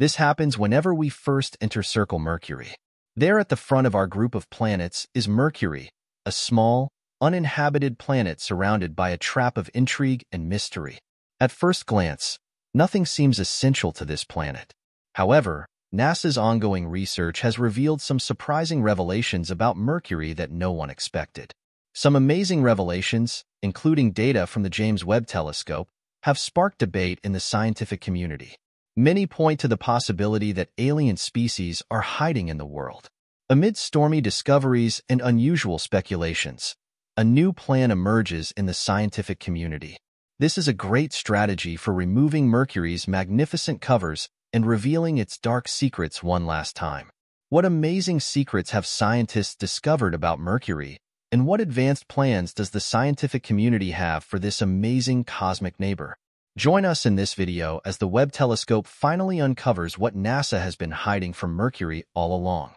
This happens whenever we first enter Circle Mercury. There at the front of our group of planets is Mercury, a small, uninhabited planet surrounded by a trap of intrigue and mystery. At first glance, nothing seems essential to this planet. However, NASA's ongoing research has revealed some surprising revelations about Mercury that no one expected. Some amazing revelations, including data from the James Webb Telescope, have sparked debate in the scientific community. Many point to the possibility that alien species are hiding in the world. Amid stormy discoveries and unusual speculations, a new plan emerges in the scientific community. This is a great strategy for removing Mercury's magnificent covers and revealing its dark secrets one last time. What amazing secrets have scientists discovered about Mercury, and what advanced plans does the scientific community have for this amazing cosmic neighbor? Join us in this video as the Webb telescope finally uncovers what NASA has been hiding from Mercury all along.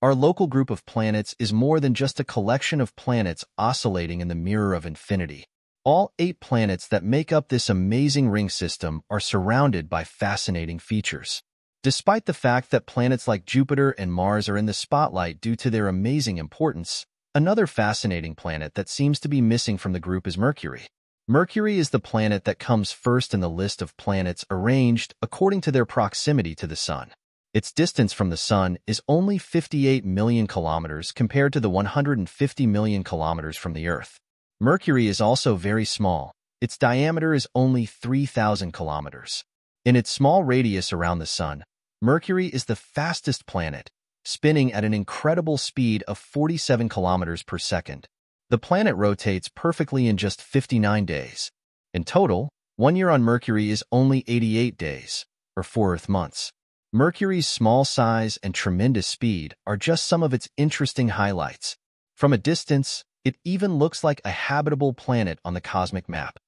Our local group of planets is more than just a collection of planets oscillating in the mirror of infinity. All eight planets that make up this amazing ring system are surrounded by fascinating features. Despite the fact that planets like Jupiter and Mars are in the spotlight due to their amazing importance, another fascinating planet that seems to be missing from the group is Mercury. Mercury is the planet that comes first in the list of planets arranged according to their proximity to the Sun. Its distance from the Sun is only 58 million kilometers compared to the 150 million kilometers from the Earth. Mercury is also very small. Its diameter is only 3,000 kilometers. In its small radius around the Sun, Mercury is the fastest planet, spinning at an incredible speed of 47 kilometers per second. The planet rotates perfectly in just 59 days. In total, one year on Mercury is only 88 days, or four Earth months. Mercury's small size and tremendous speed are just some of its interesting highlights. From a distance, it even looks like a habitable planet on the cosmic map.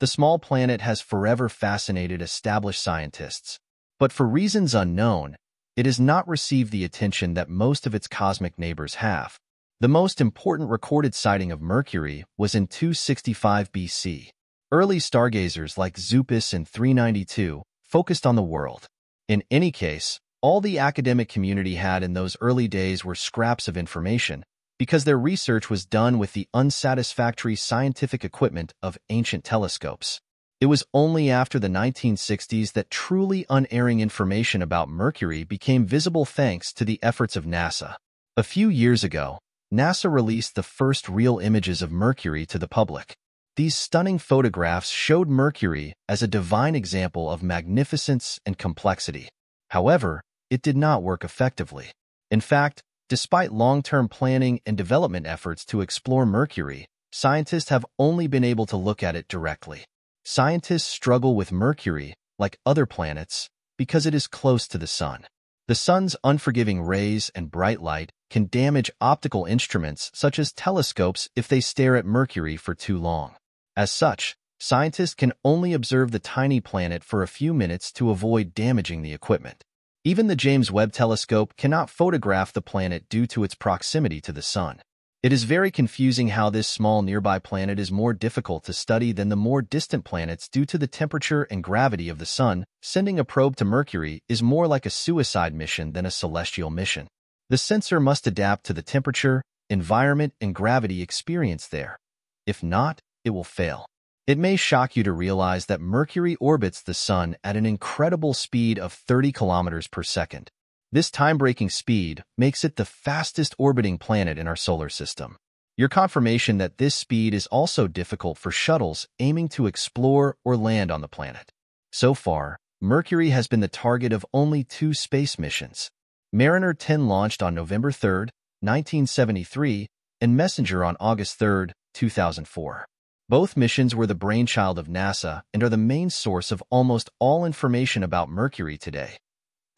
The small planet has forever fascinated established scientists, but for reasons unknown, it has not received the attention that most of its cosmic neighbors have. The most important recorded sighting of Mercury was in 265 BC. Early stargazers like Zupus and 392 focused on the world. In any case, all the academic community had in those early days were scraps of information, because their research was done with the unsatisfactory scientific equipment of ancient telescopes. It was only after the 1960s that truly unerring information about Mercury became visible thanks to the efforts of NASA. A few years ago, NASA released the first real images of Mercury to the public. These stunning photographs showed Mercury as a divine example of magnificence and complexity. However, it did not work effectively. In fact, Despite long-term planning and development efforts to explore Mercury, scientists have only been able to look at it directly. Scientists struggle with Mercury, like other planets, because it is close to the Sun. The Sun's unforgiving rays and bright light can damage optical instruments such as telescopes if they stare at Mercury for too long. As such, scientists can only observe the tiny planet for a few minutes to avoid damaging the equipment. Even the James Webb Telescope cannot photograph the planet due to its proximity to the Sun. It is very confusing how this small nearby planet is more difficult to study than the more distant planets due to the temperature and gravity of the Sun. Sending a probe to Mercury is more like a suicide mission than a celestial mission. The sensor must adapt to the temperature, environment, and gravity experienced there. If not, it will fail. It may shock you to realize that Mercury orbits the Sun at an incredible speed of 30 kilometers per second. This time-breaking speed makes it the fastest orbiting planet in our solar system. Your confirmation that this speed is also difficult for shuttles aiming to explore or land on the planet. So far, Mercury has been the target of only two space missions. Mariner 10 launched on November 3, 1973, and Messenger on August 3, 2004. Both missions were the brainchild of NASA and are the main source of almost all information about Mercury today.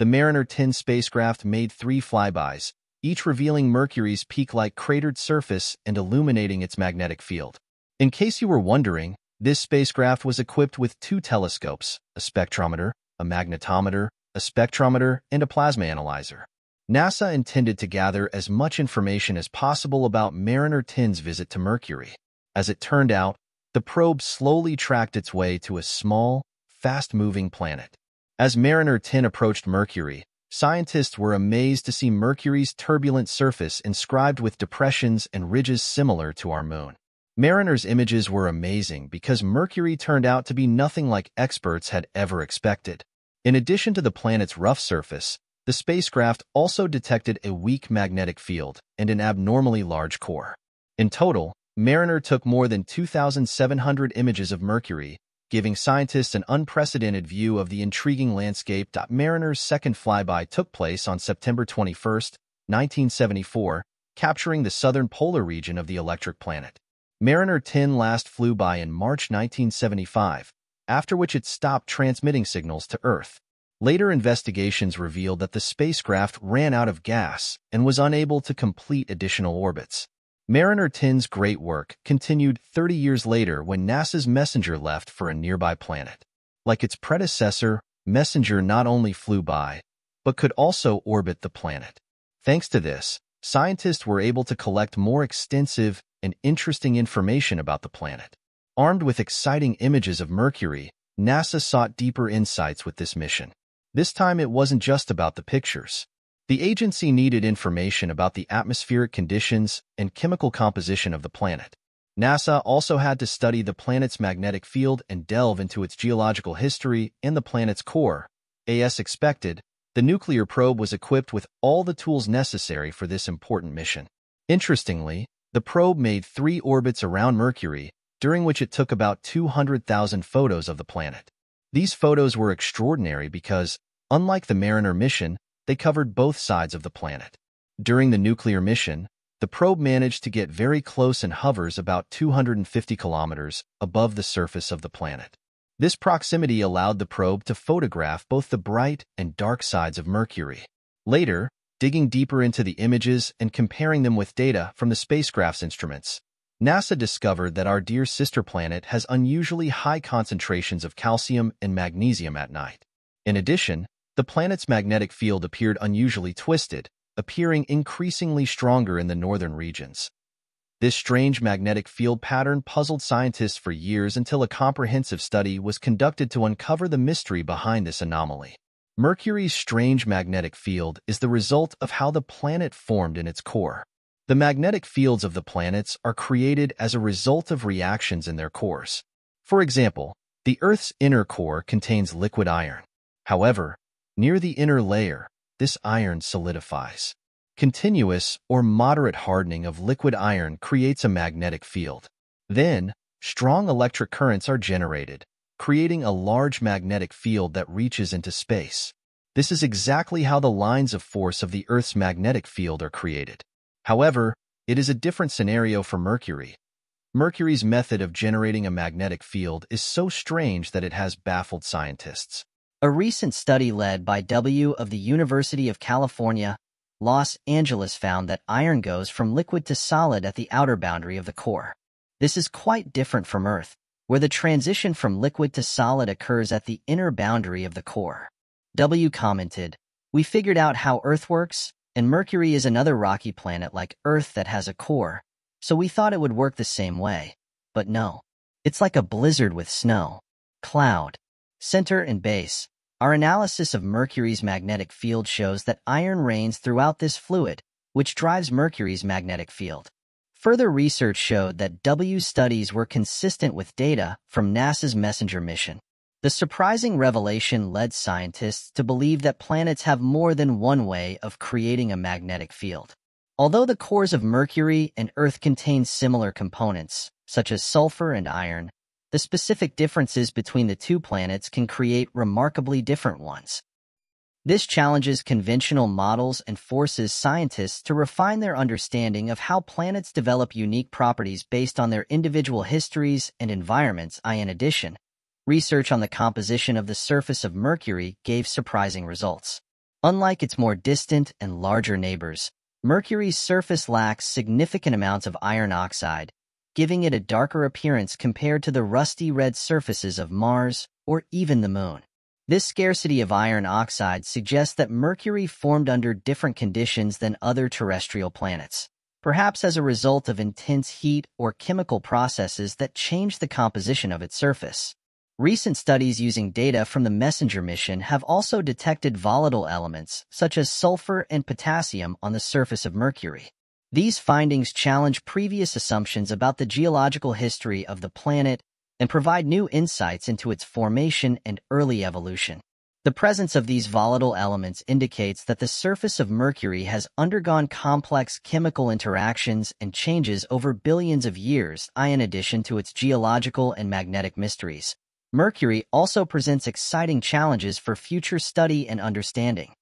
The Mariner 10 spacecraft made three flybys, each revealing Mercury's peak-like cratered surface and illuminating its magnetic field. In case you were wondering, this spacecraft was equipped with two telescopes, a spectrometer, a magnetometer, a spectrometer, and a plasma analyzer. NASA intended to gather as much information as possible about Mariner 10's visit to Mercury. As it turned out, the probe slowly tracked its way to a small, fast-moving planet. As Mariner 10 approached Mercury, scientists were amazed to see Mercury's turbulent surface inscribed with depressions and ridges similar to our moon. Mariner's images were amazing because Mercury turned out to be nothing like experts had ever expected. In addition to the planet's rough surface, the spacecraft also detected a weak magnetic field and an abnormally large core. In total, Mariner took more than 2,700 images of Mercury, giving scientists an unprecedented view of the intriguing landscape. Mariner's second flyby took place on September 21, 1974, capturing the southern polar region of the electric planet. Mariner 10 last flew by in March 1975, after which it stopped transmitting signals to Earth. Later investigations revealed that the spacecraft ran out of gas and was unable to complete additional orbits. Mariner 10's great work continued 30 years later when NASA's Messenger left for a nearby planet. Like its predecessor, Messenger not only flew by, but could also orbit the planet. Thanks to this, scientists were able to collect more extensive and interesting information about the planet. Armed with exciting images of Mercury, NASA sought deeper insights with this mission. This time it wasn't just about the pictures. The agency needed information about the atmospheric conditions and chemical composition of the planet. NASA also had to study the planet's magnetic field and delve into its geological history and the planet's core. As expected, the nuclear probe was equipped with all the tools necessary for this important mission. Interestingly, the probe made three orbits around Mercury, during which it took about 200,000 photos of the planet. These photos were extraordinary because, unlike the Mariner mission, they covered both sides of the planet. During the nuclear mission, the probe managed to get very close and hovers about 250 kilometers above the surface of the planet. This proximity allowed the probe to photograph both the bright and dark sides of Mercury. Later, digging deeper into the images and comparing them with data from the spacecraft's instruments, NASA discovered that our dear sister planet has unusually high concentrations of calcium and magnesium at night. In addition, the planet's magnetic field appeared unusually twisted, appearing increasingly stronger in the northern regions. This strange magnetic field pattern puzzled scientists for years until a comprehensive study was conducted to uncover the mystery behind this anomaly. Mercury's strange magnetic field is the result of how the planet formed in its core. The magnetic fields of the planets are created as a result of reactions in their cores. For example, the Earth's inner core contains liquid iron. However, near the inner layer, this iron solidifies. Continuous or moderate hardening of liquid iron creates a magnetic field. Then, strong electric currents are generated, creating a large magnetic field that reaches into space. This is exactly how the lines of force of the Earth's magnetic field are created. However, it is a different scenario for Mercury. Mercury's method of generating a magnetic field is so strange that it has baffled scientists. A recent study led by W of the University of California, Los Angeles found that iron goes from liquid to solid at the outer boundary of the core. This is quite different from Earth, where the transition from liquid to solid occurs at the inner boundary of the core. W commented, We figured out how Earth works, and Mercury is another rocky planet like Earth that has a core, so we thought it would work the same way. But no. It's like a blizzard with snow. Cloud. Center and base. Our analysis of Mercury's magnetic field shows that iron reigns throughout this fluid, which drives Mercury's magnetic field. Further research showed that W studies were consistent with data from NASA's MESSENGER mission. The surprising revelation led scientists to believe that planets have more than one way of creating a magnetic field. Although the cores of Mercury and Earth contain similar components, such as sulfur and iron, the specific differences between the two planets can create remarkably different ones. This challenges conventional models and forces scientists to refine their understanding of how planets develop unique properties based on their individual histories and environments. In addition, research on the composition of the surface of Mercury gave surprising results. Unlike its more distant and larger neighbors, Mercury's surface lacks significant amounts of iron oxide, giving it a darker appearance compared to the rusty red surfaces of Mars or even the Moon. This scarcity of iron oxide suggests that Mercury formed under different conditions than other terrestrial planets, perhaps as a result of intense heat or chemical processes that changed the composition of its surface. Recent studies using data from the MESSENGER mission have also detected volatile elements, such as sulfur and potassium, on the surface of Mercury. These findings challenge previous assumptions about the geological history of the planet and provide new insights into its formation and early evolution. The presence of these volatile elements indicates that the surface of Mercury has undergone complex chemical interactions and changes over billions of years, in addition to its geological and magnetic mysteries. Mercury also presents exciting challenges for future study and understanding.